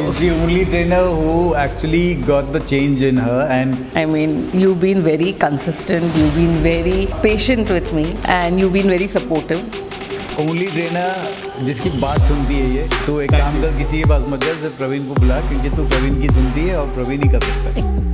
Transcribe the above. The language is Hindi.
he's the only trainer who actually got the change in her and I mean, you've been very consistent, you've been very patient with me, and you've been very supportive. Only trainer जिसकी बात सुनती है ये तो एक काम कर किसी के पास मत जा सिर्फ़ प्रवीण को बुला क्योंकि तू प्रवीण की सुनती है और प्रवीण ही कर सकता है